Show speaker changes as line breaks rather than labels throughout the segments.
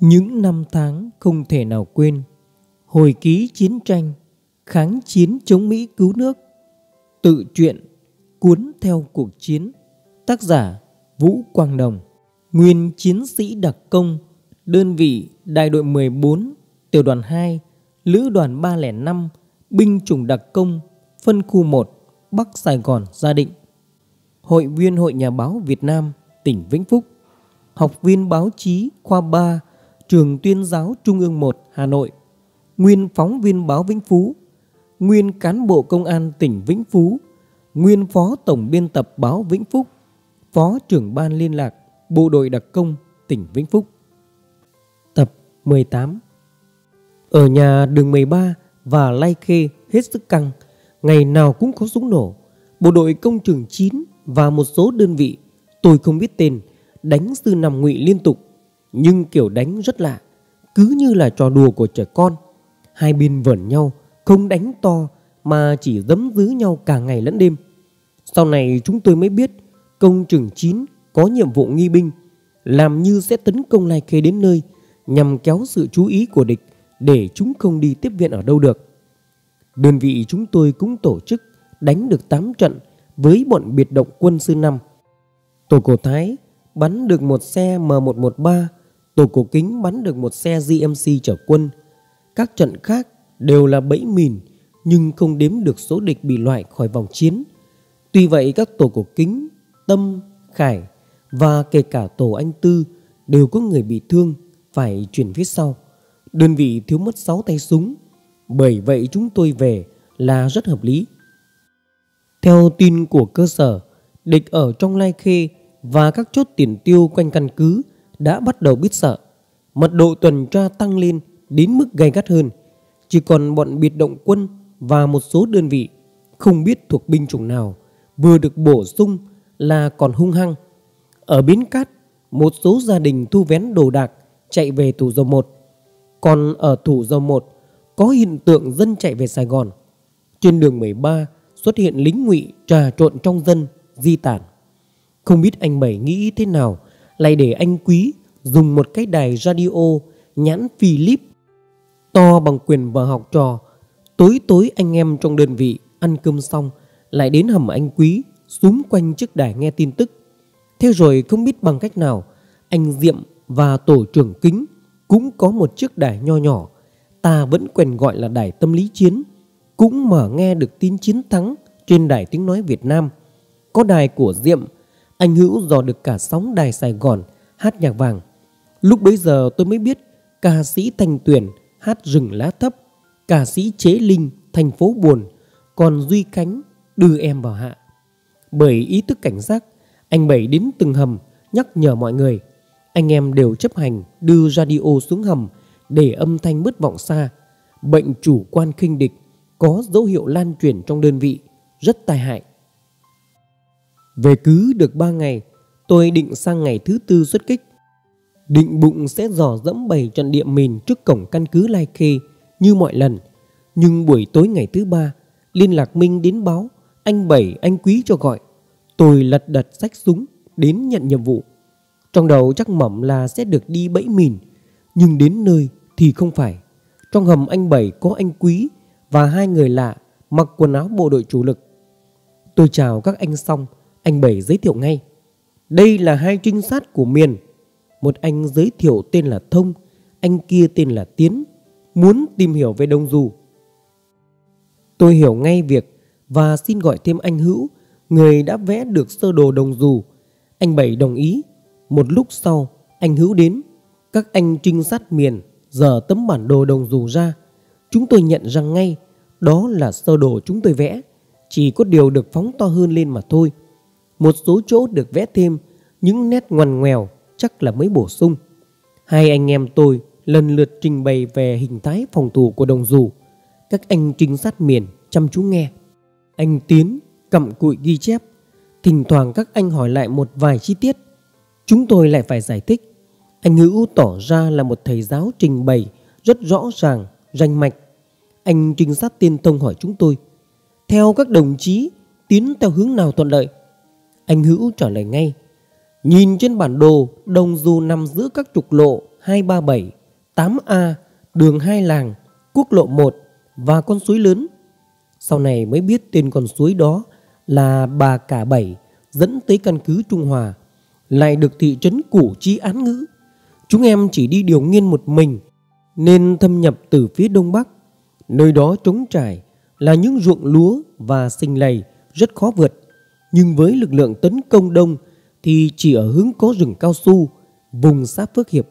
Những năm tháng không thể nào quên. Hồi ký chiến tranh, Kháng chiến chống Mỹ cứu nước. Tự truyện Cuốn theo cuộc chiến. Tác giả Vũ Quang Đồng. Nguyên chiến sĩ đặc công, Đơn vị đại đội 14 Tiểu đoàn 2 Lữ đoàn 305 Binh chủng đặc công, Phân khu 1 Bắc Sài Gòn Gia Định. Hội viên Hội Nhà báo Việt Nam tỉnh Vĩnh Phúc. Học viên báo chí khoa 3 Trường Tuyên giáo Trung ương 1 Hà Nội. Nguyên phóng viên báo Vĩnh Phú. Nguyên cán bộ công an tỉnh Vĩnh Phú. Nguyên phó tổng biên tập báo Vĩnh Phúc. Phó trưởng ban liên lạc Bộ đội đặc công tỉnh Vĩnh Phúc. Tập 18 Ở nhà đường 13 và Lai Khê hết sức căng, Ngày nào cũng có súng nổ. Bộ đội công trường 9 và một số đơn vị, Tôi không biết tên, Đánh sư nằm ngụy liên tục. Nhưng kiểu đánh rất lạ Cứ như là trò đùa của trẻ con. Hai bên vẩn nhau Không đánh to Mà chỉ dấm dứ nhau cả ngày lẫn đêm. Sau này chúng tôi mới biết Công trường 9 có nhiệm vụ nghi binh Làm như sẽ tấn công Lai Khê đến nơi Nhằm kéo sự chú ý của địch Để chúng không đi tiếp viện ở đâu được. Đơn vị chúng tôi cũng tổ chức đánh được 8 trận với bọn biệt động quân sư 5. Tổ cổ Thái bắn được một xe M113, tổ cổ kính bắn được một xe GMC chở quân. Các trận khác đều là bẫy mìn nhưng không đếm được số địch bị loại khỏi vòng chiến. Tuy vậy các tổ cổ kính, Tâm, Khải và kể cả tổ anh Tư đều có người bị thương phải chuyển phía sau. Đơn vị thiếu mất 6 tay súng bởi vậy chúng tôi về là rất hợp lý. Theo tin của cơ sở, địch ở trong Lai Khê và các chốt tiền tiêu quanh căn cứ đã bắt đầu biết sợ. Mật độ tuần tra tăng lên đến mức gay gắt hơn. Chỉ còn bọn biệt động quân và một số đơn vị không biết thuộc binh chủng nào vừa được bổ sung là còn hung hăng. Ở Bến Cát, một số gia đình thu vén đồ đạc chạy về thủ dầu một. Còn ở thủ dầu một có hiện tượng dân chạy về Sài Gòn. Trên đường 13 xuất hiện lính ngụy trà trộn trong dân, di tản. Không biết anh Bảy nghĩ thế nào lại để anh Quý dùng một cái đài radio nhãn Philip to bằng quyền vợ học trò. Tối tối anh em trong đơn vị ăn cơm xong lại đến hầm anh Quý xuống quanh chiếc đài nghe tin tức. Thế rồi không biết bằng cách nào anh Diệm và tổ trưởng Kính cũng có một chiếc đài nho nhỏ ta vẫn quen gọi là đài tâm lý chiến, cũng mở nghe được tin chiến thắng trên đài tiếng nói Việt Nam. Có đài của Diệm, anh Hữu dò được cả sóng đài Sài Gòn hát nhạc vàng. Lúc bấy giờ tôi mới biết ca sĩ Thành Tuyền hát rừng lá thấp, ca sĩ Chế Linh thành phố buồn, còn Duy Khánh đưa em vào hạ. Bởi ý thức cảnh giác, anh Bảy đến từng hầm nhắc nhở mọi người. Anh em đều chấp hành đưa radio xuống hầm để âm thanh bứt vọng xa. Bệnh chủ quan khinh địch có dấu hiệu lan truyền trong đơn vị, rất tai hại. Về cứ được 3 ngày, tôi định sang ngày thứ tư xuất kích. Định bụng sẽ dò dẫm bầy trận địa mìn trước cổng căn cứ Lai Khê như mọi lần. Nhưng buổi tối ngày thứ ba, liên lạc Minh đến báo anh Bảy, anh Quý cho gọi. Tôi lật đật sách súng đến nhận nhiệm vụ. Trong đầu chắc mẩm là sẽ được đi bẫy mìn, nhưng đến nơi thì không phải. Trong hầm anh Bảy có anh Quý và hai người lạ mặc quần áo bộ đội chủ lực. Tôi chào các anh xong, anh Bảy giới thiệu ngay. Đây là hai trinh sát của miền. Một anh giới thiệu tên là Thông, anh kia tên là Tiến, muốn tìm hiểu về Đông Du. Tôi hiểu ngay việc và xin gọi thêm anh Hữu, người đã vẽ được sơ đồ Đông Du. Anh Bảy đồng ý. Một lúc sau, anh Hữu đến. Các anh trinh sát miền Giờ tấm bản đồ đồng Du ra Chúng tôi nhận ra ngay Đó là sơ đồ chúng tôi vẽ Chỉ có điều được phóng to hơn lên mà thôi một số chỗ được vẽ thêm Những nét ngoằn ngoèo Chắc là mới bổ sung. Hai anh em tôi lần lượt trình bày về hình thái phòng thủ của đồng dù. Các anh trinh sát miền chăm chú nghe. Anh Tiến cầm cụi ghi chép. Thỉnh thoảng các anh hỏi lại một vài chi tiết. Chúng tôi lại phải giải thích. Anh Hữu tỏ ra là một thầy giáo trình bày rất rõ ràng, ranh mạch. Anh trinh sát tiên tông hỏi chúng tôi, theo các đồng chí tiến theo hướng nào thuận lợi? Anh Hữu trả lời ngay, nhìn trên bản đồ đồng dù nằm giữa các trục lộ 237, 8A, đường Hai Làng, quốc lộ 1 và con suối lớn. Sau này mới biết tên con suối đó là Bà Cả Bảy dẫn tới căn cứ Trung Hòa, lại được thị trấn Củ Chi án ngữ. Chúng em chỉ đi điều nghiên một mình nên thâm nhập từ phía đông bắc. Nơi đó trống trải là những ruộng lúa và sinh lầy rất khó vượt. Nhưng với lực lượng tấn công đông thì chỉ ở hướng có rừng cao su, vùng xã Phước Hiệp.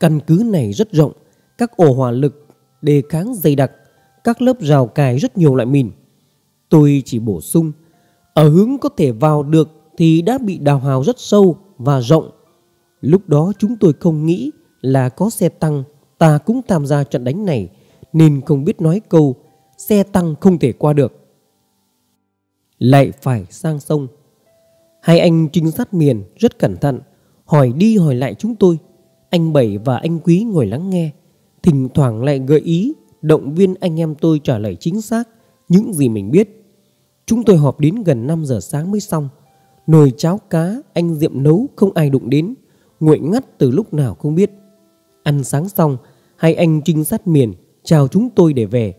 Căn cứ này rất rộng, các ổ hỏa lực đề kháng dày đặc, các lớp rào cài rất nhiều loại mìn. Tôi chỉ bổ sung, ở hướng có thể vào được thì đã bị đào hào rất sâu và rộng. Lúc đó chúng tôi không nghĩ là có xe tăng, ta cũng tham gia trận đánh này nên không biết nói câu xe tăng không thể qua được. Lại phải sang sông. Hai anh trinh sát miền rất cẩn thận, hỏi đi hỏi lại chúng tôi. Anh Bảy và anh Quý ngồi lắng nghe, thỉnh thoảng lại gợi ý, động viên anh em tôi trả lời chính xác những gì mình biết. Chúng tôi họp đến gần 5 giờ sáng mới xong. Nồi cháo cá anh Diệm nấu không ai đụng đến, nguội ngắt từ lúc nào không biết. Ăn sáng xong, hai anh trinh sát miền chào chúng tôi để về.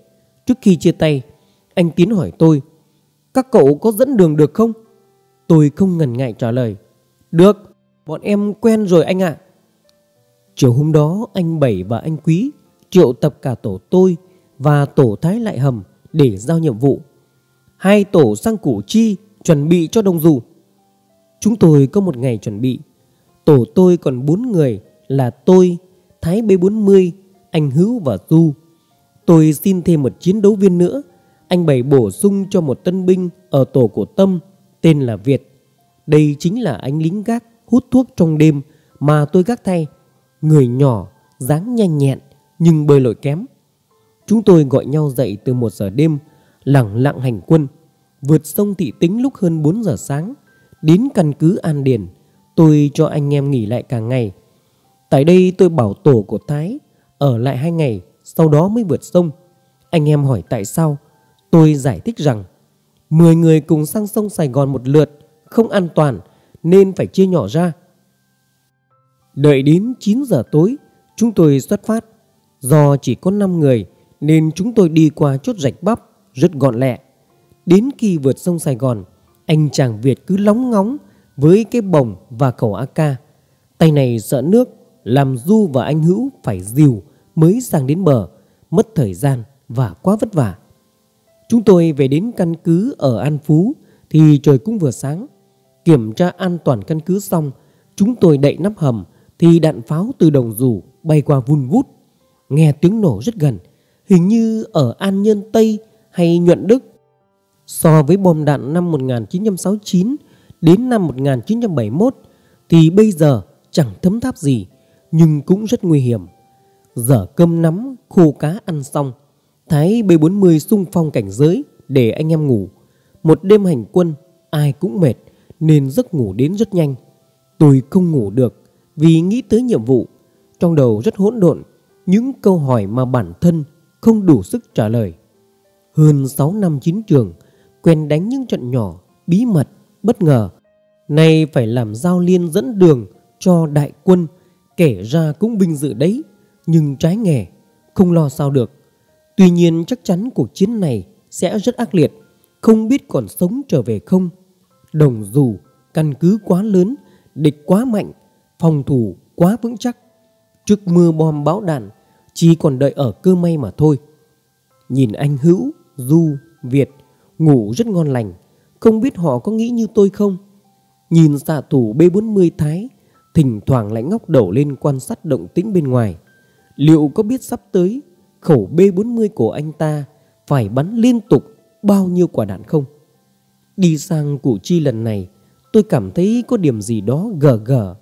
Trước khi chia tay, anh Tiến hỏi tôi, các cậu có dẫn đường được không? Tôi không ngần ngại trả lời, được, bọn em quen rồi anh ạ. Chiều hôm đó, anh Bảy và anh Quý triệu tập cả tổ tôi và tổ Thái Lại Hầm để giao nhiệm vụ. Hai tổ sang Củ Chi chuẩn bị cho đồng dù. Chúng tôi có một ngày chuẩn bị. Tổ tôi còn bốn người là tôi, Thái B40, anh Hữu và Du. Tôi xin thêm một chiến đấu viên nữa. Anh bày bổ sung cho một tân binh ở tổ của Tâm tên là Việt. Đây chính là anh lính gác hút thuốc trong đêm mà tôi gác thay. Người nhỏ, dáng nhanh nhẹn nhưng bơi lội kém. Chúng tôi gọi nhau dậy từ một giờ đêm, lặng lặng hành quân, vượt sông Thị Tính lúc hơn 4 giờ sáng, đến căn cứ An Điền. Tôi cho anh em nghỉ lại cả ngày. Tại đây tôi bảo tổ của Thái ở lại hai ngày sau đó mới vượt sông. Anh em hỏi tại sao? Tôi giải thích rằng 10 người cùng sang sông Sài Gòn một lượt không an toàn nên phải chia nhỏ ra. Đợi đến 9 giờ tối, chúng tôi xuất phát. Do chỉ có 5 người nên chúng tôi đi qua chốt rạch bắp rất gọn lẹ. Đến khi vượt sông Sài Gòn, anh chàng Việt cứ lóng ngóng với cái bồng và khẩu AK. Tay này sợ nước, làm Du và anh Hữu phải dìu mới sang đến bờ, mất thời gian và quá vất vả. Chúng tôi về đến căn cứ ở An Phú thì trời cũng vừa sáng. Kiểm tra an toàn căn cứ xong, chúng tôi đậy nắp hầm thì đạn pháo từ đồng rủ bay qua vun vút. Nghe tiếng nổ rất gần, hình như ở An Nhân Tây hay Nhuận Đức. So với bom đạn năm 1969 đến năm 1971 thì bây giờ chẳng thấm tháp gì nhưng cũng rất nguy hiểm. Giờ cơm nắm khô cá ăn xong Thái B40 sung phong cảnh giới Để anh em ngủ. Một đêm hành quân ai cũng mệt Nên giấc ngủ đến rất nhanh. Tôi không ngủ được Vì nghĩ tới nhiệm vụ. Trong đầu rất hỗn độn Những câu hỏi mà bản thân không đủ sức trả lời. Hơn 6 năm chiến trường Quen đánh những trận nhỏ Bí mật, bất ngờ. Nay phải làm giao liên dẫn đường Cho đại quân Kể ra cũng vinh dự đấy nhưng trái nghề, không lo sao được. Tuy nhiên chắc chắn cuộc chiến này sẽ rất ác liệt, không biết còn sống trở về không. Đồng dù căn cứ quá lớn, địch quá mạnh, phòng thủ quá vững chắc. Trước mưa bom bão đạn, chỉ còn đợi ở cơ may mà thôi. Nhìn anh Hữu, Du, Việt ngủ rất ngon lành, không biết họ có nghĩ như tôi không? Nhìn xạ thủ B40 Thái, thỉnh thoảng lại ngóc đầu lên quan sát động tĩnh bên ngoài. Liệu có biết sắp tới khẩu B40 của anh ta phải bắn liên tục bao nhiêu quả đạn không? Đi sang Củ Chi lần này, tôi cảm thấy có điểm gì đó gờ gờ.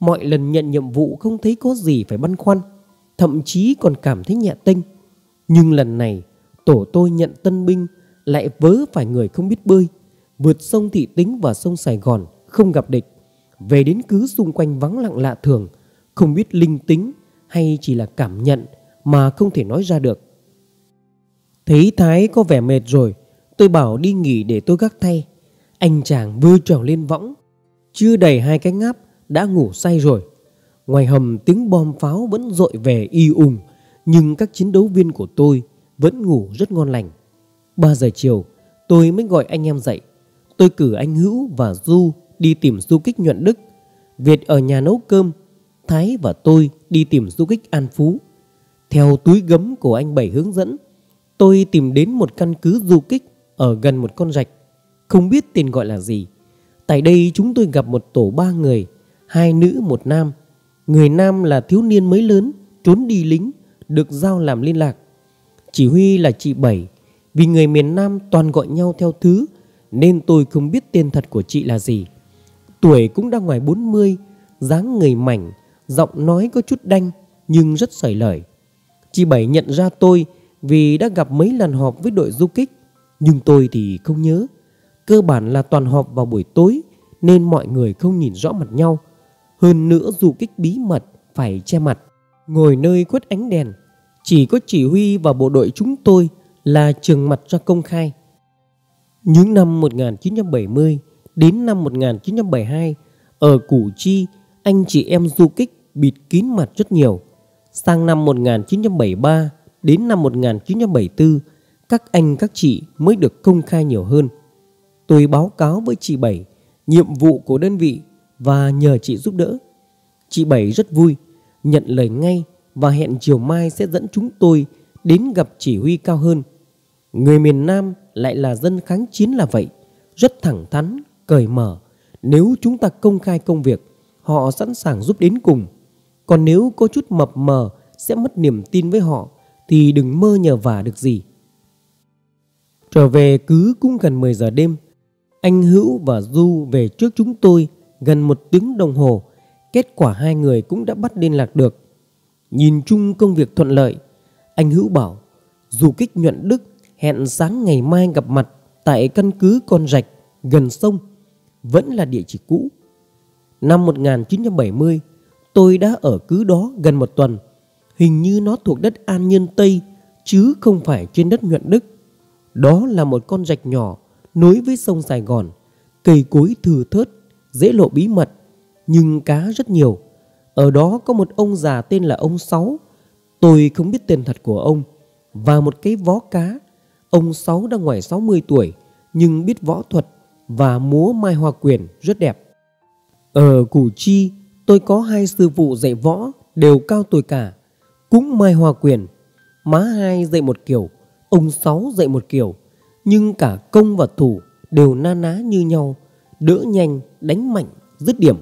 Mọi lần nhận nhiệm vụ không thấy có gì phải băn khoăn, thậm chí còn cảm thấy nhẹ tinh Nhưng lần này, tổ tôi nhận tân binh lại vớ phải người không biết bơi, vượt sông Thị Tính và sông Sài Gòn không gặp địch. Về đến cứ xung quanh vắng lặng lạ thường, không biết linh tính hay chỉ là cảm nhận mà không thể nói ra được. Thấy Thái có vẻ mệt rồi, tôi bảo đi nghỉ để tôi gác thay. Anh chàng vừa trèo lên võng, chưa đầy hai cái ngáp đã ngủ say rồi. Ngoài hầm tiếng bom pháo vẫn dội về y ùng Nhưng các chiến đấu viên của tôi vẫn ngủ rất ngon lành 3 giờ chiều tôi mới gọi anh em dậy Tôi cử anh Hữu và Du đi tìm du kích nhuận Đức Việt ở nhà nấu cơm Thái và tôi đi tìm du kích An Phú theo túi gấm của anh Bảy hướng dẫn, Tôi tìm đến một căn cứ du kích Ở gần một con rạch, Không biết tên gọi là gì. Tại đây chúng tôi gặp một tổ ba người, Hai nữ, một nam. Người nam là thiếu niên mới lớn, Trốn đi lính, Được giao làm liên lạc. Chỉ huy là chị Bảy. Vì người miền Nam toàn gọi nhau theo thứ, Nên tôi không biết tên thật của chị là gì. Tuổi cũng đang ngoài 40 dáng người mảnh, Giọng nói có chút đanh, Nhưng rất sởi lời. Chị Bảy nhận ra tôi Vì đã gặp mấy lần họp với đội du kích. Nhưng tôi thì không nhớ. Cơ bản là toàn họp vào buổi tối, Nên mọi người không nhìn rõ mặt nhau. Hơn nữa du kích bí mật, phải che mặt, Ngồi nơi khuất ánh đèn. Chỉ có chỉ huy và bộ đội chúng tôi là trường mặt ra công khai. Những năm 1970 đến năm 1972 Ở Củ Chi, anh chị em du kích bịt kín mặt rất nhiều. Sang năm 1973 đến năm 1974 Các anh các chị mới được công khai nhiều hơn Tôi báo cáo với chị Bảy Nhiệm vụ của đơn vị và nhờ chị giúp đỡ. Chị Bảy rất vui, nhận lời ngay và hẹn chiều mai sẽ dẫn chúng tôi đến gặp chỉ huy cao hơn. Người miền Nam lại là dân kháng chiến là vậy, rất thẳng thắn, cởi mở. Nếu chúng ta công khai công việc, họ sẵn sàng giúp đến cùng. Còn nếu có chút mập mờ sẽ mất niềm tin với họ thì đừng mơ nhờ vả được gì. Trở về cứ cũng gần 10 giờ đêm, anh Hữu và Du về trước chúng tôi gần một tiếng đồng hồ, kết quả hai người cũng đã bắt liên lạc được. Nhìn chung công việc thuận lợi, anh Hữu bảo dù kích nhuận Đức hẹn sáng ngày mai gặp mặt tại căn cứ con rạch gần sông, vẫn là địa chỉ cũ. Năm 1970, tôi đã ở cứ đó gần một tuần. Hình như nó thuộc đất An Nhân Tây chứ không phải trên đất nhuận Đức. Đó là một con rạch nhỏ nối với sông Sài Gòn, cây cối thừa thớt dễ lộ bí mật, nhưng cá rất nhiều. Ở đó có một ông già tên là ông Sáu, tôi không biết tên thật của ông, và một cái vó cá. Ông Sáu đã ngoài 60 tuổi, nhưng biết võ thuật và múa mai hoa quyền rất đẹp. Ở Củ Chi, tôi có hai sư phụ dạy võ đều cao tuổi cả, cũng mai hoa quyền. Má hai dạy một kiểu, ông Sáu dạy một kiểu, nhưng cả công và thủ đều na ná như nhau – đỡ nhanh, đánh mạnh, dứt điểm.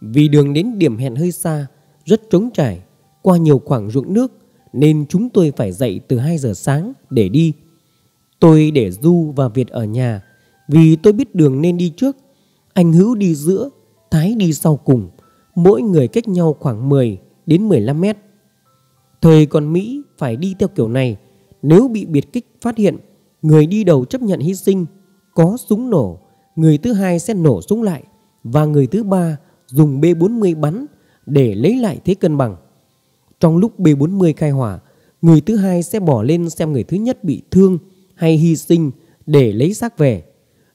Vì đường đến điểm hẹn hơi xa, rất trống trải, qua nhiều khoảng ruộng nước nên chúng tôi phải dậy từ 2 giờ sáng để đi. Tôi để Du và Việt ở nhà vì tôi biết đường nên đi trước. Anh Hữu đi giữa, Thái đi sau cùng, mỗi người cách nhau khoảng 10 đến 15 mét. Thời còn Mỹ phải đi theo kiểu này, nếu bị biệt kích phát hiện, người đi đầu chấp nhận hy sinh, có súng nổ người thứ hai sẽ nổ súng lại và người thứ ba dùng B40 bắn để lấy lại thế cân bằng. Trong lúc B40 khai hỏa, người thứ hai sẽ bỏ lên xem người thứ nhất bị thương hay hy sinh để lấy xác về.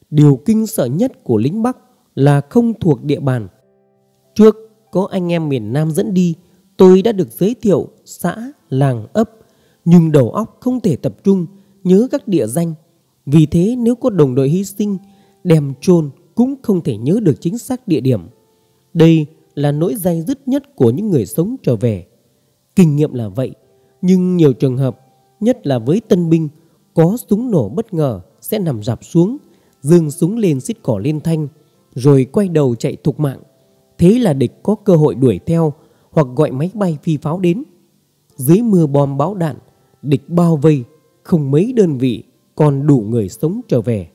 Điều kinh sợ nhất của lính Bắc là không thuộc địa bàn. Trước có anh em miền Nam dẫn đi, tôi đã được giới thiệu xã, làng, ấp, nhưng đầu óc không thể tập trung nhớ các địa danh. Vì thế nếu có đồng đội hy sinh đem chôn cũng không thể nhớ được chính xác địa điểm. Đây là nỗi dây dứt nhất của những người sống trở về. Kinh nghiệm là vậy, nhưng nhiều trường hợp, nhất là với tân binh, có súng nổ bất ngờ sẽ nằm rạp xuống, dương súng lên xít cỏ lên thanh, rồi quay đầu chạy thục mạng. Thế là địch có cơ hội đuổi theo hoặc gọi máy bay phi pháo đến. Dưới mưa bom bão đạn, địch bao vây, không mấy đơn vị còn đủ người sống trở về.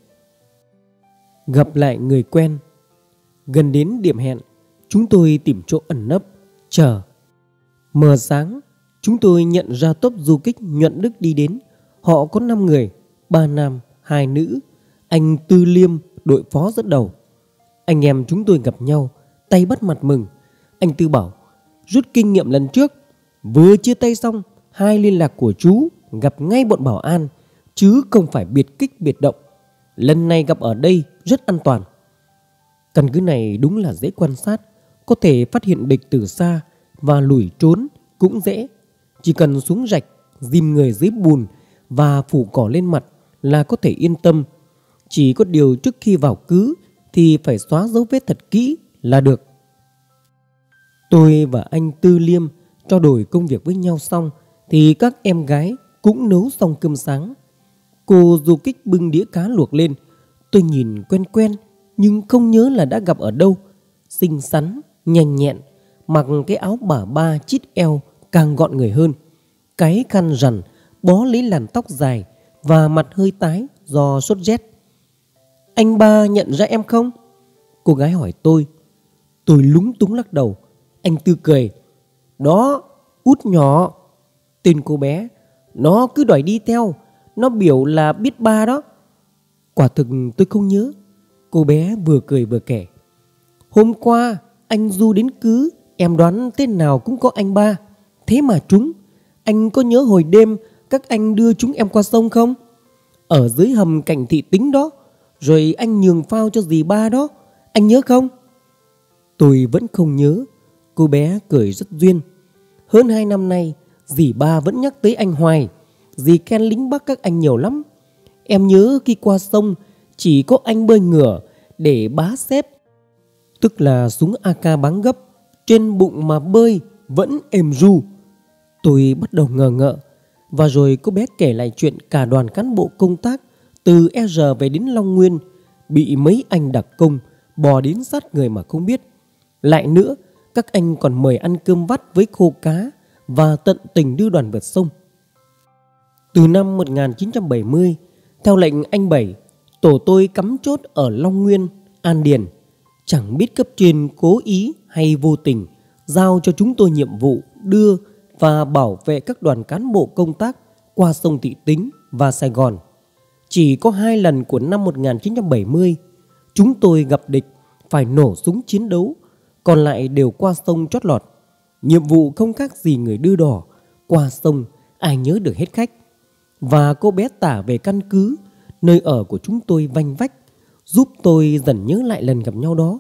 Gặp lại người quen. Gần đến điểm hẹn Chúng tôi tìm chỗ ẩn nấp Chờ. Mờ sáng Chúng tôi nhận ra tốp du kích nhuận đức đi đến. Họ có 5 người ba nam, hai nữ. Anh Tư Liêm đội phó dẫn đầu. Anh em chúng tôi gặp nhau Tay bắt mặt mừng Anh Tư bảo Rút kinh nghiệm lần trước Vừa chia tay xong Hai liên lạc của chú gặp ngay bọn bảo an Chứ không phải biệt kích biệt động Lần này gặp ở đây rất an toàn. Căn cứ này đúng là dễ quan sát, có thể phát hiện địch từ xa và lủi trốn cũng dễ. Chỉ cần xuống rạch, dìm người dưới bùn và phủ cỏ lên mặt là có thể yên tâm. Chỉ có điều trước khi vào cứ thì phải xóa dấu vết thật kỹ là được. Tôi và anh Tư Liêm trao đổi công việc với nhau xong thì các em gái cũng nấu xong cơm sáng. Cô du kích bưng đĩa cá luộc lên. Tôi nhìn quen quen nhưng không nhớ là đã gặp ở đâu. Xinh xắn, nhanh nhẹn, mặc cái áo bà ba chít eo càng gọn người hơn. Cái khăn rằn bó lấy làn tóc dài và mặt hơi tái do sốt rét. Anh ba nhận ra em không? Cô gái hỏi tôi. Tôi lúng túng lắc đầu. Anh Tư cười. Đó, út nhỏ. Tên cô bé. Nó cứ đòi đi theo. Nó biểu là biết ba đó. Quả thực tôi không nhớ. Cô bé vừa cười vừa kể. Hôm qua anh Du đến cứ. Em đoán tên nào cũng có anh ba. Thế mà chúng. Anh có nhớ hồi đêm các anh đưa chúng em qua sông không? Ở dưới hầm cảnh thị tính đó. Rồi anh nhường phao cho dì ba đó. Anh nhớ không? Tôi vẫn không nhớ. Cô bé cười rất duyên. Hơn hai năm nay, dì ba vẫn nhắc tới anh hoài. Dì khen lính Bắc các anh nhiều lắm. Em nhớ khi qua sông, chỉ có anh bơi ngửa để bá xếp. Tức là súng AK bắn gấp, trên bụng mà bơi vẫn êm ru. Tôi bắt đầu ngờ ngợ. Và rồi cô bé kể lại chuyện cả đoàn cán bộ công tác từ R về đến Long Nguyên bị mấy anh đặc công bò đến sát người mà không biết. Lại nữa, các anh còn mời ăn cơm vắt với khô cá và tận tình đưa đoàn vượt sông. Từ năm 1970, theo lệnh anh Bảy, tổ tôi cắm chốt ở Long Nguyên, An Điền. Chẳng biết cấp trên cố ý hay vô tình giao cho chúng tôi nhiệm vụ đưa và bảo vệ các đoàn cán bộ công tác qua sông Thị Tính và Sài Gòn. Chỉ có hai lần của năm 1970, chúng tôi gặp địch phải nổ súng chiến đấu, còn lại đều qua sông chót lọt. Nhiệm vụ không khác gì người đưa đỏ, qua sông ai nhớ được hết khách. Và cô bé tả về căn cứ, nơi ở của chúng tôi vanh vách, giúp tôi dần nhớ lại lần gặp nhau đó.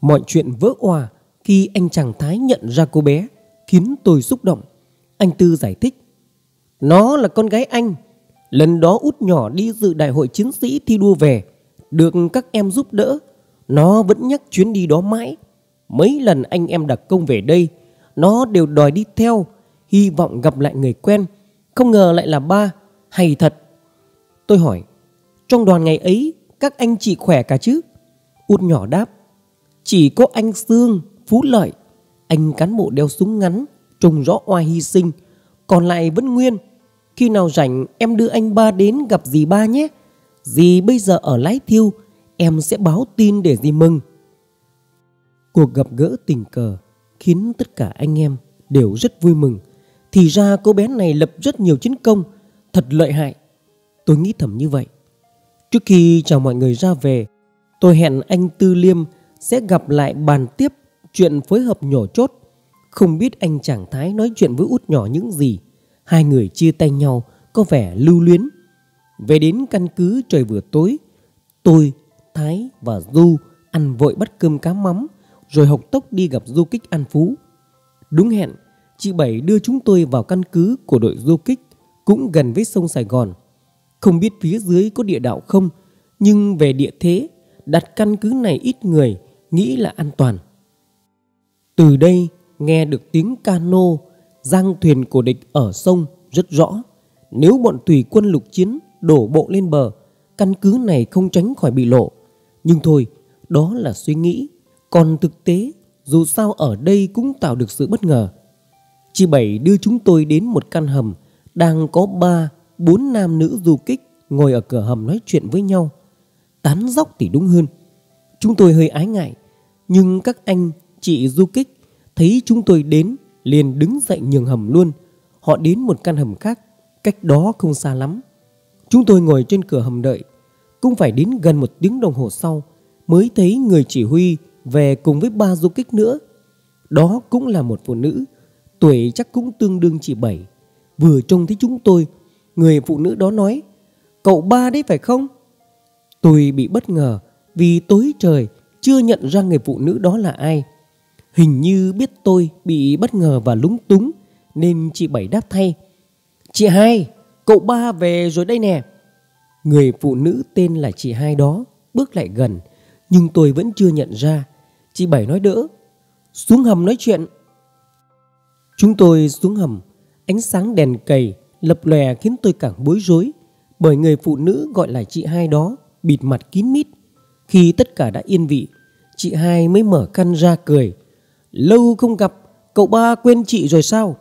Mọi chuyện vỡ òa khi anh chàng Thái nhận ra cô bé, khiến tôi xúc động. Anh Tư giải thích, nó là con gái anh, Lần đó út nhỏ đi dự đại hội chiến sĩ thi đua về, được các em giúp đỡ, nó vẫn nhắc chuyến đi đó mãi. Mấy lần anh em đặc công về đây, nó đều đòi đi theo, hy vọng gặp lại người quen, không ngờ lại là ba, hay thật. Tôi hỏi, trong đoàn ngày ấy các anh chị khỏe cả chứ? Út nhỏ đáp, chỉ có anh Sương, Phú Lợi, anh cán bộ đeo súng ngắn, trông rõ oai hy sinh, còn lại vẫn nguyên. Khi nào rảnh em đưa anh ba đến gặp dì ba nhé. Dì bây giờ ở lái thiêu, em sẽ báo tin để gì mừng. Cuộc gặp gỡ tình cờ khiến tất cả anh em đều rất vui mừng. Thì ra cô bé này lập rất nhiều chiến công, thật lợi hại. Tôi nghĩ thầm như vậy. Trước khi chào mọi người ra về, tôi hẹn anh Tư Liêm sẽ gặp lại bàn tiếp chuyện phối hợp nhỏ chốt. Không biết anh chàng Thái nói chuyện với út nhỏ những gì. Hai người chia tay nhau có vẻ lưu luyến. Về đến căn cứ trời vừa tối, tôi, Thái và Du ăn vội bắt cơm cá mắm rồi học tốc đi gặp du kích An Phú. Đúng hẹn, chị Bảy đưa chúng tôi vào căn cứ của đội du kích cũng gần với sông Sài Gòn. Không biết phía dưới có địa đạo không, nhưng về địa thế, đặt căn cứ này ít người, nghĩ là an toàn. Từ đây nghe được tiếng cano giang thuyền của địch ở sông rất rõ. Nếu bọn thủy quân lục chiến đổ bộ lên bờ, căn cứ này không tránh khỏi bị lộ. Nhưng thôi, đó là suy nghĩ. Còn thực tế, dù sao ở đây cũng tạo được sự bất ngờ. Chị Bảy đưa chúng tôi đến một căn hầm đang có ba, bốn nam nữ du kích ngồi ở cửa hầm nói chuyện với nhau. Tán dóc thì đúng hơn. Chúng tôi hơi ái ngại, nhưng các anh, chị du kích thấy chúng tôi đến liền đứng dậy nhường hầm luôn. Họ đến một căn hầm khác, cách đó không xa lắm. Chúng tôi ngồi trên cửa hầm đợi, cũng phải đến gần một tiếng đồng hồ sau mới thấy người chỉ huy về cùng với ba du kích nữa. Đó cũng là một phụ nữ, tuổi chắc cũng tương đương chỉ bảy. Vừa trông thấy chúng tôi, người phụ nữ đó nói, cậu ba đấy phải không? Tôi bị bất ngờ vì tối trời chưa nhận ra người phụ nữ đó là ai. Hình như biết tôi bị bất ngờ và lúng túng nên chị Bảy đáp thay. Chị hai, cậu ba về rồi đây nè. Người phụ nữ tên là chị hai đó bước lại gần nhưng tôi vẫn chưa nhận ra. Chị Bảy nói đỡ. Xuống hầm nói chuyện. Chúng tôi xuống hầm. Ánh sáng đèn cầy lập lòe khiến tôi càng bối rối bởi người phụ nữ gọi là chị hai đó bịt mặt kín mít. Khi tất cả đã yên vị, chị hai mới mở căn ra cười. Lâu không gặp, cậu ba quên chị rồi sao?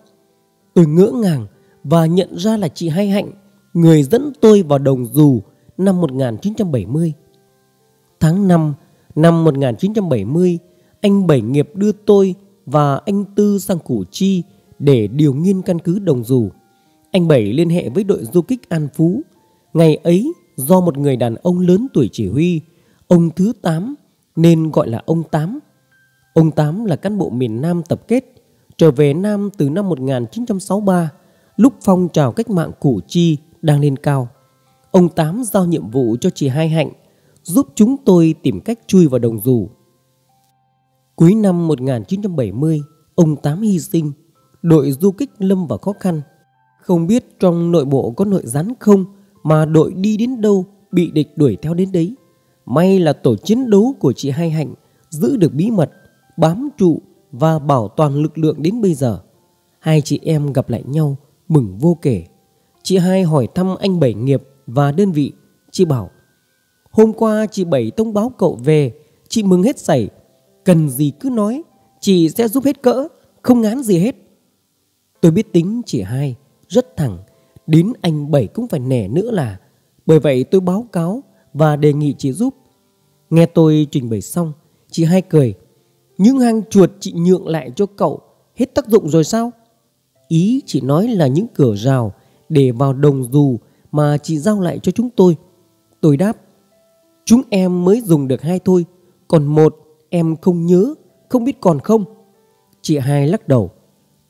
Tôi ngỡ ngàng và nhận ra là chị Hai Hạnh, người dẫn tôi vào đồng dù năm 1970. Tháng 5 năm 1970, anh Bảy Nghiệp đưa tôi và anh Tư sang Củ Chi để điều nghiên căn cứ đồng dù. Anh Bảy liên hệ với đội du kích An Phú. Ngày ấy, do một người đàn ông lớn tuổi chỉ huy, ông thứ 8 nên gọi là ông Tám. Ông Tám là cán bộ miền Nam tập kết, trở về Nam từ năm 1963, lúc phong trào cách mạng Củ Chi đang lên cao. Ông Tám giao nhiệm vụ cho chị Hai Hạnh giúp chúng tôi tìm cách chui vào đồng dù. Cuối năm 1970, ông Tám hy sinh, đội du kích lâm vào khó khăn. Không biết trong nội bộ có nội gián không mà đội đi đến đâu bị địch đuổi theo đến đấy. May là tổ chiến đấu của chị Hai Hạnh giữ được bí mật, bám trụ và bảo toàn lực lượng đến bây giờ. Hai chị em gặp lại nhau mừng vô kể. Chị Hai hỏi thăm anh Bảy Nghiệp và đơn vị. Chị bảo, Hôm qua chị Bảy thông báo cậu về, Chị mừng hết sảy. Cần gì cứ nói, Chị sẽ giúp hết cỡ, Không ngán gì hết. Tôi biết tính chị hai Rất thẳng, Đến anh Bảy cũng phải nể nữa là. Bởi vậy tôi báo cáo Và đề nghị chị giúp. Nghe tôi trình bày xong, Chị hai cười, Những hang chuột chị nhượng lại cho cậu, Hết tác dụng rồi sao? Ý chị nói là những cửa rào để vào đồng dù Mà chị giao lại cho chúng tôi. Tôi đáp, Chúng em mới dùng được hai thôi, Còn một em không nhớ, Không biết còn không? Chị hai lắc đầu,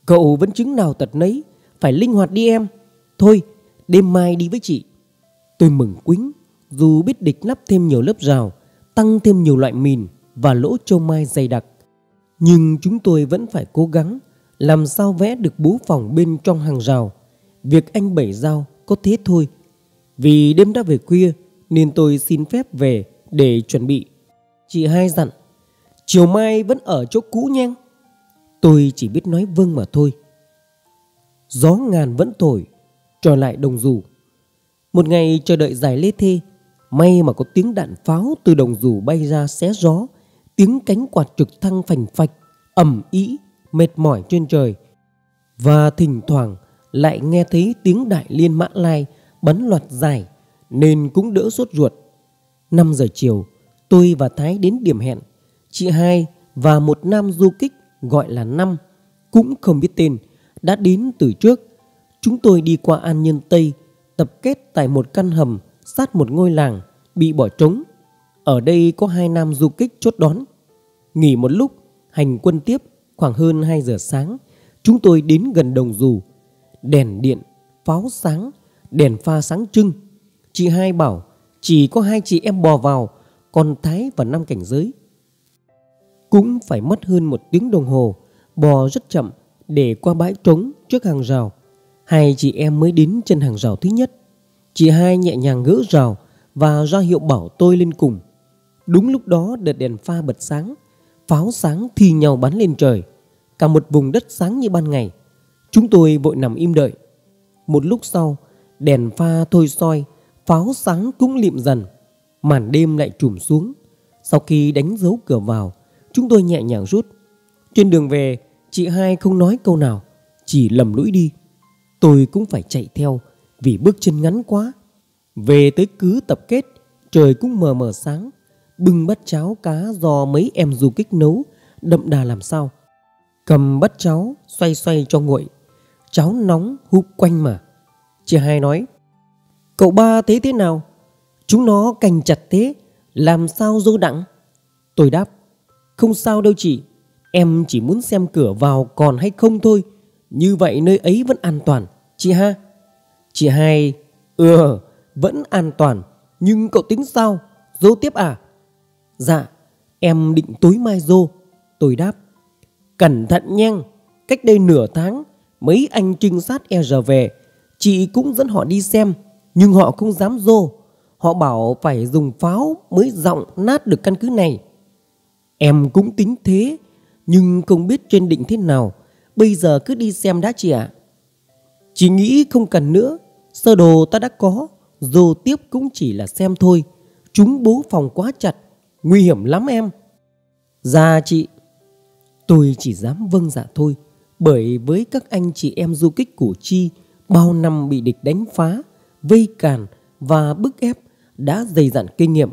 Cậu vẫn chứng nào tật nấy, Phải linh hoạt đi em. Thôi, đêm mai đi với chị. Tôi mừng quính, Dù biết địch lắp thêm nhiều lớp rào, Tăng thêm nhiều loại mìn Và lỗ châu mai dày đặc. Nhưng chúng tôi vẫn phải cố gắng Làm sao vẽ được bố phòng bên trong hàng rào. Việc anh bảy giao có thế thôi Vì đêm đã về khuya nên tôi xin phép về để chuẩn bị. Chị hai dặn, chiều mai vẫn ở chỗ cũ nhé. Tôi chỉ biết nói vâng mà thôi. Gió ngàn vẫn thổi, trở lại đồng rủ Một ngày chờ đợi dài lê thê, may mà có tiếng đạn pháo từ đồng rủ bay ra xé gió, tiếng cánh quạt trực thăng phành phạch, ầm ĩ, mệt mỏi trên trời. Và thỉnh thoảng lại nghe thấy tiếng đại liên mã lai bắn loạt dài nên cũng đỡ sốt ruột. 5 giờ chiều, tôi và Thái đến điểm hẹn. Chị hai và một nam du kích gọi là Năm, cũng không biết tên, đã đến từ trước. Chúng tôi đi qua An Nhân Tây, tập kết tại một căn hầm sát một ngôi làng bị bỏ trống. Ở đây có hai nam du kích chốt đón. Nghỉ một lúc, hành quân tiếp khoảng hơn 2 giờ sáng, chúng tôi đến gần đồng dù. Đèn điện, pháo sáng, đèn pha sáng trưng Chị hai bảo chỉ có hai chị em bò vào, còn Thái và năm cảnh giới. Cũng phải mất hơn một tiếng đồng hồ, bò rất chậm để qua bãi trống trước hàng rào. Hai chị em mới đến chân hàng rào thứ nhất. Chị hai nhẹ nhàng gỡ rào và ra hiệu bảo tôi lên cùng. Đúng lúc đó đợt đèn pha bật sáng, pháo sáng thi nhau bắn lên trời. Cả một vùng đất sáng như ban ngày. Chúng tôi vội nằm im đợi. Một lúc sau, đèn pha thôi soi pháo sáng cũng liệm dần. Màn đêm lại trùm xuống. Sau khi đánh dấu cửa vào chúng tôi nhẹ nhàng rút. Trên đường về chị hai không nói câu nào chỉ lầm lũi đi. Tôi cũng phải chạy theo vì bước chân ngắn quá. Về tới cứ tập kết trời cũng mờ mờ sáng. Bưng bát cháo cá do mấy em du kích nấu đậm đà làm sao. Cầm bát cháo xoay xoay cho nguội cháo nóng húp quanh mà chị hai nói Cậu ba thấy thế nào? Chúng nó cành chặt thế, làm sao dô đặng? Tôi đáp, không sao đâu chị, em chỉ muốn xem cửa vào còn hay không thôi. Như vậy nơi ấy vẫn an toàn, chị ha. Chị hai, ừ, vẫn an toàn, nhưng cậu tính sao? Dô tiếp à? Dạ, em định tối mai dô. Tôi đáp, Cẩn thận nhanh, cách đây nửa tháng, mấy anh trinh sát e RV về, chị cũng dẫn họ đi xem, nhưng họ không dám dô Họ bảo phải dùng pháo mới giọng nát được căn cứ này. Em cũng tính thế, nhưng không biết trên định thế nào. Bây giờ cứ đi xem đã chị ạ. Chị nghĩ không cần nữa, sơ đồ ta đã có, dù tiếp cũng chỉ là xem thôi. Chúng bố phòng quá chặt, nguy hiểm lắm em. Dạ chị, tôi chỉ dám vâng dạ thôi, bởi với các anh chị em du kích củ chi, bao năm bị địch đánh phá, vây càn và bức ép đã dày dặn kinh nghiệm.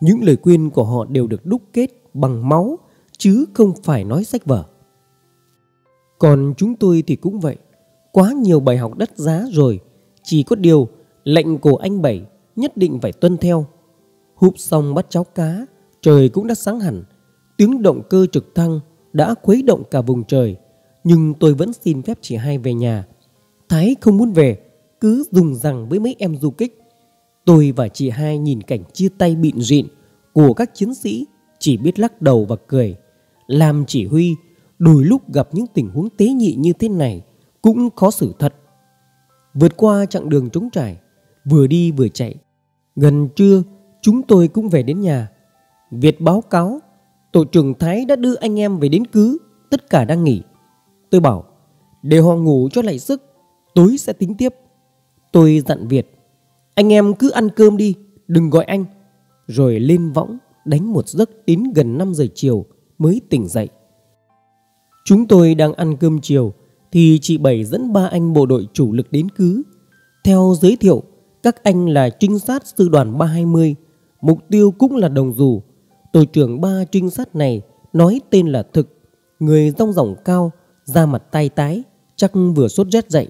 Những lời khuyên của họ đều được đúc kết bằng máu chứ không phải nói sách vở. Còn chúng tôi thì cũng vậy, quá nhiều bài học đắt giá rồi, chỉ có điều lệnh của anh Bảy nhất định phải tuân theo. Húp xong bắt cháu cá, trời cũng đã sáng hẳn, tiếng động cơ trực thăng đã khuấy động cả vùng trời, nhưng tôi vẫn xin phép chị hai về nhà. Thái không muốn về, cứ dùng rằng với mấy em du kích. Tôi và chị hai nhìn cảnh chia tay bịn rịn của các chiến sĩ chỉ biết lắc đầu và cười. Làm chỉ huy, đôi lúc gặp những tình huống tế nhị như thế này cũng khó xử thật. Vượt qua chặng đường trống trải, vừa đi vừa chạy. Gần trưa, chúng tôi cũng về đến nhà. Việt báo cáo, tổ trưởng Thái đã đưa anh em về đến cứ, tất cả đang nghỉ. Tôi bảo, để họ ngủ cho lại sức, tối sẽ tính tiếp. Tôi dặn Việt, anh em cứ ăn cơm đi, đừng gọi anh. Rồi lên võng, đánh một giấc đến gần 5 giờ chiều mới tỉnh dậy. Chúng tôi đang ăn cơm chiều thì chị Bảy dẫn ba anh bộ đội chủ lực đến cứ. Theo giới thiệu, các anh là trinh sát sư đoàn 320, mục tiêu cũng là đồng dù. Tổ trưởng ba trinh sát này nói tên là Thực, người rong ròng cao, da mặt tay tái, chắc vừa sốt rét dậy.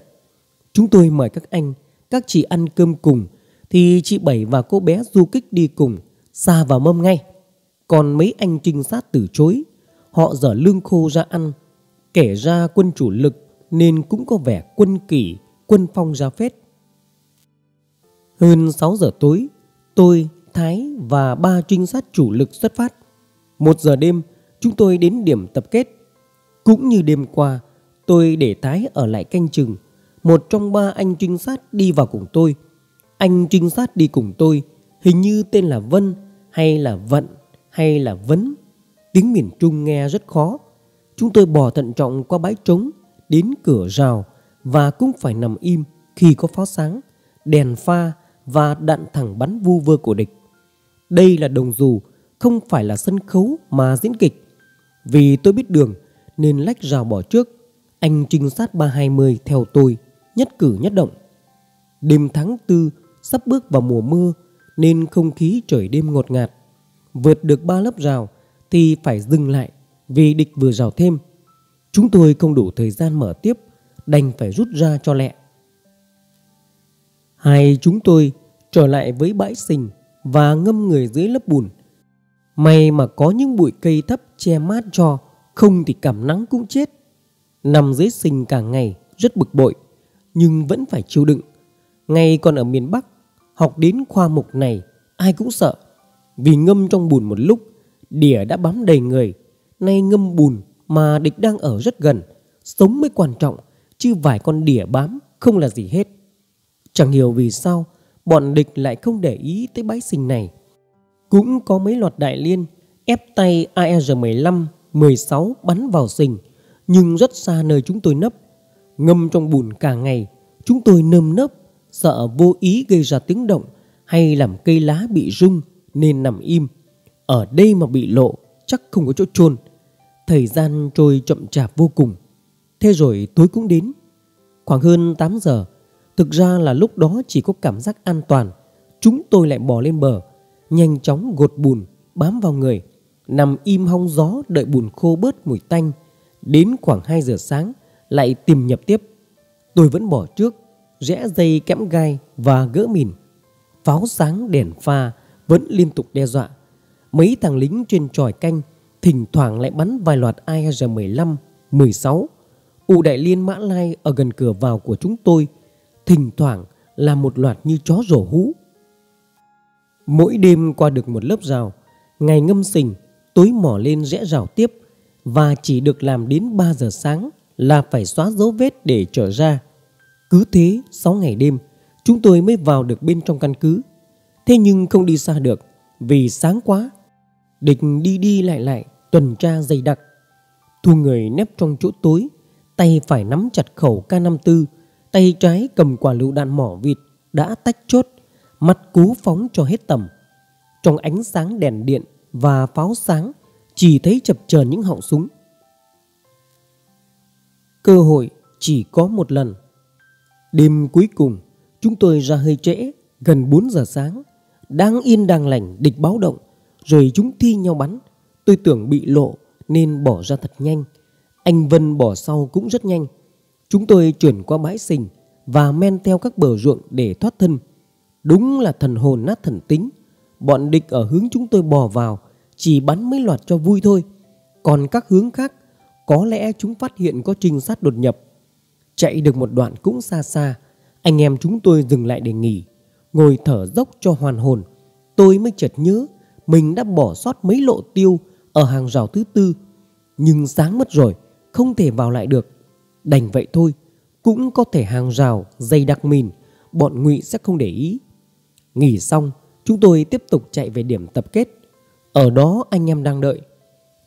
Chúng tôi mời các anh, các chị ăn cơm cùng, thì chị Bảy và cô bé du kích đi cùng, xa vào mâm ngay. Còn mấy anh trinh sát từ chối, họ dở lương khô ra ăn, kể ra quân chủ lực nên cũng có vẻ quân kỷ, quân phong ra phết. Hơn 6 giờ tối, tôi, Thái và ba trinh sát chủ lực xuất phát. Một giờ đêm, chúng tôi đến điểm tập kết. Cũng như đêm qua, tôi để Thái ở lại canh chừng. Một trong ba anh trinh sát đi vào cùng tôi. Anh trinh sát đi cùng tôi, hình như tên là Vân hay là Vận hay là Vấn. Tiếng miền Trung nghe rất khó. Chúng tôi bò thận trọng qua bãi trống đến cửa rào và cũng phải nằm im khi có pháo sáng, đèn pha và đạn thẳng bắn vu vơ của địch. Đây là đồng dù, không phải là sân khấu mà diễn kịch. Vì tôi biết đường nên lách rào bỏ trước. Anh trinh sát 320 theo tôi, nhất cử nhất động. Đêm tháng tư sắp bước vào mùa mưa nên không khí trời đêm ngột ngạt. Vượt được ba lớp rào thì phải dừng lại vì địch vừa rào thêm. Chúng tôi không đủ thời gian mở tiếp, đành phải rút ra cho lẹ. Hai chúng tôi trở lại với bãi sình và ngâm người dưới lớp bùn. May mà có những bụi cây thấp che mát cho, không thì cảm nắng cũng chết. Nằm dưới sình cả ngày rất bực bội, nhưng vẫn phải chịu đựng. Ngay còn ở miền Bắc, học đến khoa mục này ai cũng sợ. Vì ngâm trong bùn một lúc, đỉa đã bám đầy người. Nay ngâm bùn mà địch đang ở rất gần, sống mới quan trọng, chứ vài con đỉa bám không là gì hết. Chẳng hiểu vì sao bọn địch lại không để ý tới bãi sinh này. Cũng có mấy loạt đại liên ép tay AR-15, 16 bắn vào sình, nhưng rất xa nơi chúng tôi nấp. Ngâm trong bùn cả ngày, chúng tôi nơm nớp, sợ vô ý gây ra tiếng động hay làm cây lá bị rung nên nằm im. Ở đây mà bị lộ, chắc không có chỗ chôn. Thời gian trôi chậm chạp vô cùng. Thế rồi tối cũng đến. Khoảng hơn 8 giờ, Thực ra là lúc đó chỉ có cảm giác an toàn Chúng tôi lại bò lên bờ Nhanh chóng gột bùn Bám vào người Nằm im hong gió đợi bùn khô bớt mùi tanh. Đến khoảng 2 giờ sáng Lại tìm nhập tiếp. Tôi vẫn bỏ trước Rẽ dây kẽm gai và gỡ mìn. Pháo sáng đèn pha Vẫn liên tục đe dọa. Mấy thằng lính trên tròi canh Thỉnh thoảng lại bắn vài loạt AR-15 16 U Đại Liên Mã Lai ở gần cửa vào của chúng tôi thỉnh thoảng là một loạt như chó rổ hú. Mỗi đêm qua được một lớp rào, ngày ngâm sình, tối mỏ lên rẽ rào tiếp, và chỉ được làm đến 3 giờ sáng là phải xóa dấu vết để trở ra. Cứ thế 6 ngày đêm chúng tôi mới vào được bên trong căn cứ. Thế nhưng không đi xa được vì sáng quá. Địch đi đi lại lại tuần tra dày đặc. Thu người nép trong chỗ tối, tay phải nắm chặt khẩu K54, tay trái cầm quả lựu đạn mỏ vịt đã tách chốt, mắt cú phóng cho hết tầm. Trong ánh sáng đèn điện và pháo sáng, chỉ thấy chập chờn những họng súng. Cơ hội chỉ có một lần. Đêm cuối cùng, chúng tôi ra hơi trễ, gần 4 giờ sáng. Đang yên đang lành, địch báo động, rồi chúng thi nhau bắn. Tôi tưởng bị lộ nên bỏ ra thật nhanh. Anh Vân bỏ sau cũng rất nhanh. Chúng tôi chuyển qua bãi sình và men theo các bờ ruộng để thoát thân. Đúng là thần hồn nát thần tính. Bọn địch ở hướng chúng tôi bò vào chỉ bắn mấy loạt cho vui thôi. Còn các hướng khác có lẽ chúng phát hiện có trinh sát đột nhập. Chạy được một đoạn cũng xa xa, anh em chúng tôi dừng lại để nghỉ, ngồi thở dốc cho hoàn hồn. Tôi mới chợt nhớ mình đã bỏ sót mấy lộ tiêu ở hàng rào thứ tư. Nhưng sáng mất rồi, không thể vào lại được. Đành vậy thôi, cũng có thể hàng rào dày đặc mìn, bọn ngụy sẽ không để ý. Nghỉ xong, chúng tôi tiếp tục chạy về điểm tập kết. Ở đó anh em đang đợi.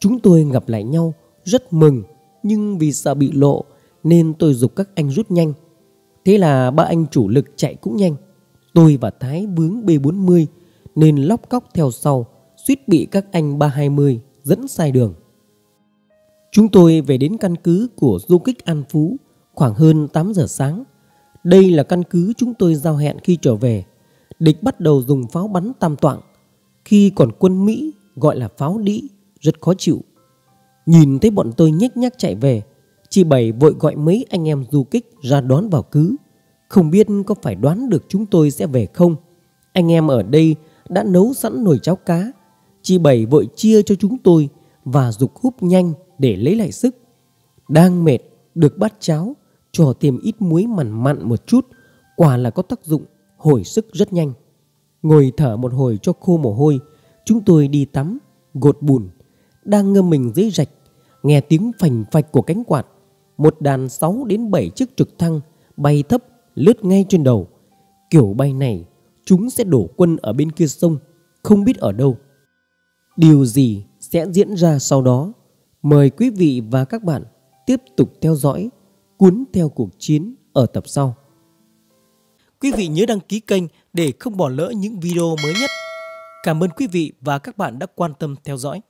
Chúng tôi gặp lại nhau rất mừng, nhưng vì sợ bị lộ nên tôi dục các anh rút nhanh. Thế là ba anh chủ lực chạy cũng nhanh. Tôi và Thái vướng B40 nên lóc cóc theo sau, suýt bị các anh 320 dẫn sai đường. Chúng tôi về đến căn cứ của du kích An Phú khoảng hơn 8 giờ sáng. Đây là căn cứ chúng tôi giao hẹn khi trở về. Địch bắt đầu dùng pháo bắn tam toạng. Khi còn quân Mỹ gọi là pháo đĩ, rất khó chịu. Nhìn thấy bọn tôi nhếch nhác chạy về, chị Bảy vội gọi mấy anh em du kích ra đón vào cứ. Không biết có phải đoán được chúng tôi sẽ về không. Anh em ở đây đã nấu sẵn nồi cháo cá. Chị Bảy vội chia cho chúng tôi và dục húp nhanh để lấy lại sức. Đang mệt, được bát cháo, cho thêm ít muối mặn mặn một chút, quả là có tác dụng, hồi sức rất nhanh. Ngồi thở một hồi cho khô mồ hôi, chúng tôi đi tắm, gột bùn, đang ngâm mình dưới rạch, nghe tiếng phành phạch của cánh quạt. Một đàn 6 đến 7 chiếc trực thăng bay thấp lướt ngay trên đầu. Kiểu bay này, chúng sẽ đổ quân ở bên kia sông, không biết ở đâu. Điều gì sẽ diễn ra sau đó? Mời quý vị và các bạn tiếp tục theo dõi cuốn theo cuộc chiến ở tập sau. Quý vị nhớ đăng ký kênh để không bỏ lỡ những video mới nhất. Cảm ơn quý vị và các bạn đã quan tâm theo dõi.